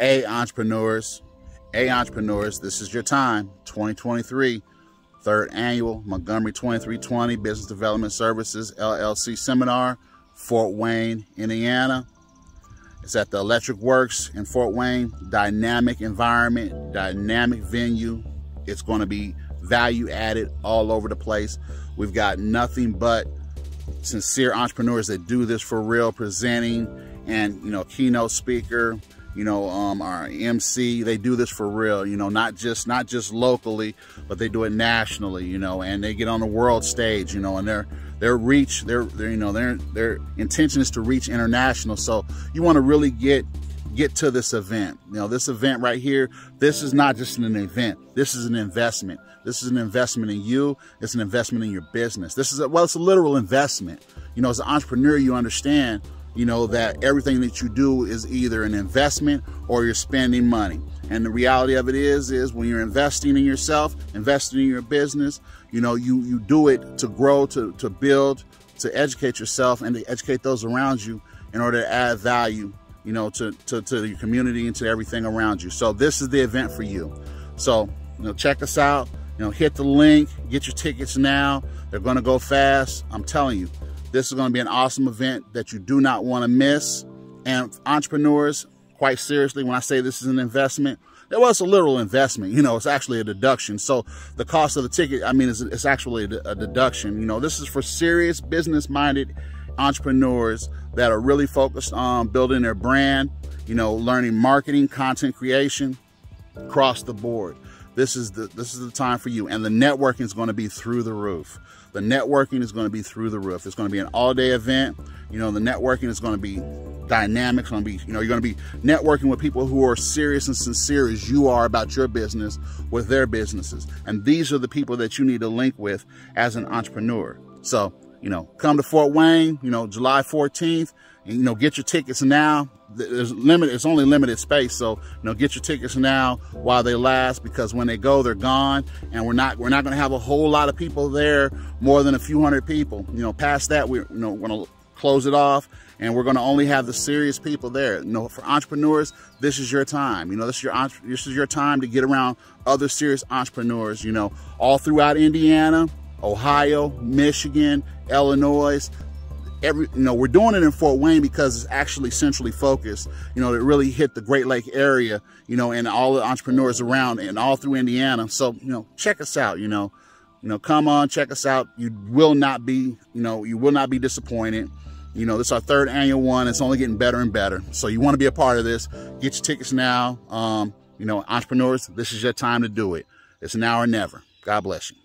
A entrepreneurs, A entrepreneurs, this is your time, 2023, third annual Montgomery 2320 Business Development Services LLC seminar, Fort Wayne, Indiana. It's at the Electric Works in Fort Wayne. Dynamic environment, dynamic venue. It's going to be value added all over the place. We've got nothing but sincere entrepreneurs that do this for real, presenting and, you know, keynote speaker, you know, um, our MC, they do this for real, you know, not just, not just locally, but they do it nationally, you know, and they get on the world stage, you know, and their, their reach, their, their, you know, their, their intention is to reach international. So you want to really get, get to this event. You know, this event right here, this is not just an event. This is an investment. This is an investment in you. It's an investment in your business. This is a, well, it's a literal investment. You know, as an entrepreneur, you understand you know, that everything that you do is either an investment or you're spending money. And the reality of it is, is when you're investing in yourself, investing in your business, you know, you, you do it to grow, to, to build, to educate yourself and to educate those around you in order to add value, you know, to, to, to your community and to everything around you. So this is the event for you. So, you know, check us out, you know, hit the link, get your tickets now. They're going to go fast. I'm telling you, this is going to be an awesome event that you do not want to miss. And entrepreneurs, quite seriously, when I say this is an investment, it was a literal investment. You know, it's actually a deduction. So the cost of the ticket, I mean, it's, it's actually a, a deduction. You know, this is for serious business-minded entrepreneurs that are really focused on building their brand, you know, learning marketing, content creation across the board. This is the this is the time for you. And the networking is going to be through the roof. The networking is going to be through the roof. It's going to be an all-day event. You know, the networking is going to be dynamic. It's going to be, you know, you're going to be networking with people who are serious and sincere as you are about your business with their businesses. And these are the people that you need to link with as an entrepreneur. So, you know, come to Fort Wayne, you know, July 14th, and, you know, get your tickets now there's limited it's only limited space. So you know get your tickets now while they last because when they go they're gone. And we're not we're not going to have a whole lot of people there more than a few hundred people. You know past that we're you know going to close it off and we're going to only have the serious people there. You know for entrepreneurs this is your time. You know this is your this is your time to get around other serious entrepreneurs you know. All throughout Indiana Ohio Michigan Illinois every you know we're doing it in Fort Wayne because it's actually centrally focused. You know it really hit the Great Lake area you know and all the entrepreneurs around and all through Indiana. So you know check us out you know. You know come on check us out. You will not be you know you will not be disappointed. You know this is our third annual one. It's only getting better and better. So you want to be a part of this get your tickets now. Um you know entrepreneurs this is your time to do it. It's now or never. God bless you